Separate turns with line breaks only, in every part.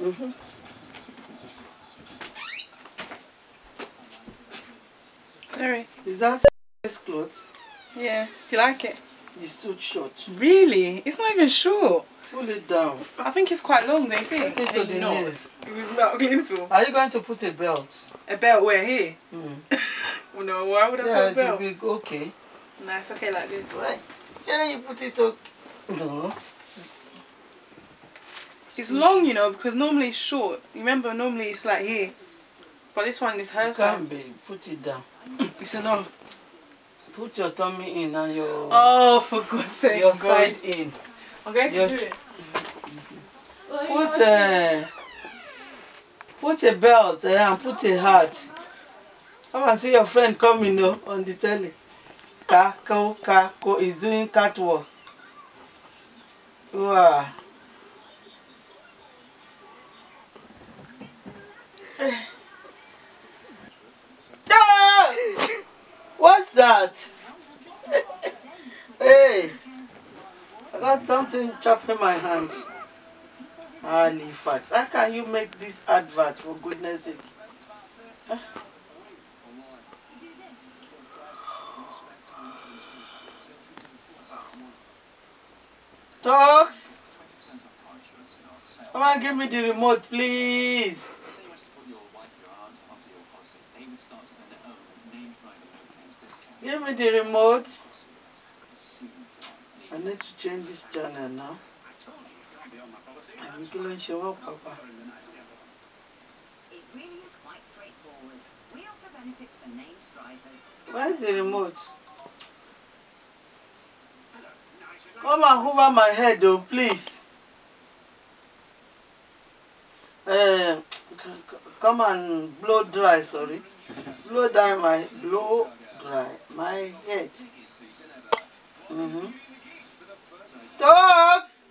Mm-hmm.
Sorry.
Is that his clothes?
Yeah. Do you like it?
It's too short.
Really? It's not even short.
Pull it down.
I think it's quite long, don't you think?
Take it to the
not. With that Glenville.
Are you going to put a belt?
A belt where? Here?
Mm.
Well, no, why would I
Yeah,
put a
it will
belt?
be okay.
Nice, it's okay like this.
Right. Yeah, you put it okay. No.
It's long, you know, because normally it's short. Remember, normally it's like here. But this one is her size.
be. Put it down.
It's enough.
Put your tummy in and your
Oh, for God's sake.
your
God.
side in.
I'm going to
your-
do it.
Put a put a belt and put a hat. Come and see your friend coming oh, on the telly. Ka ko ka ko is doing catwalk. Wow. What's that? hey, I got something chopping my hand. Halifax. How can you make this advert for goodness sake? Talks. Come on, give me the remote, please. Give me the remote. I need to change this channel now. I'm going to show up, Papa.
It really is quite straightforward. We offer benefits for named drivers.
Where's the remote? Come and hover my head, though, please. Uh, c- c- come and blow dry, sorry. Blow dry my blow dry my head. Mm-hmm. Dogs!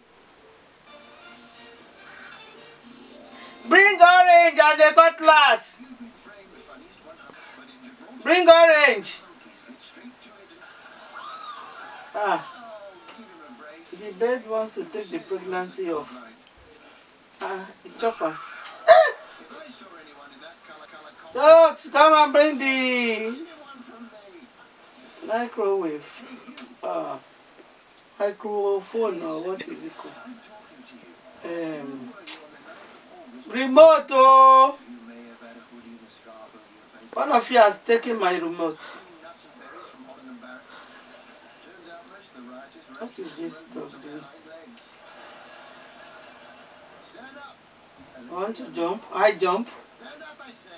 Bring orange and the cutlass. Bring orange. Ah. The bird wants to take the pregnancy off. Ah, chopper. Dogs, come and bring the microwave. Ah, microphone or what is it called? Um, remote. Oh, one of you has taken my remote. What is this dog doing? I want to jump. I jump.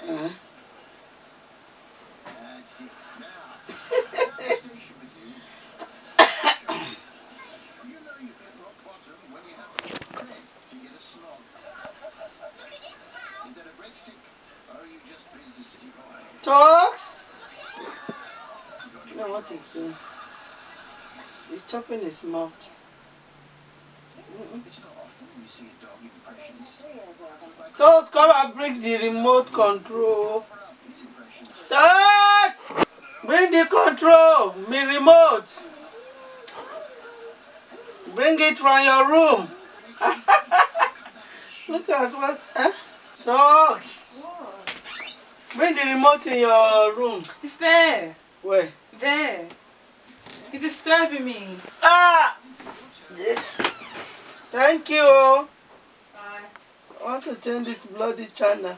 Uh-huh. Talks. No, what is doing? He's chopping his mouth. Talks, come and bring the remote control. Talks! Bring the control, me remote. Bring it from your room. Look at what, eh? Talks. Bring the remote in your room.
It's there.
Where?
There. You're disturbing me.
Ah! Thank you.
Bye.
I want to change this bloody channel.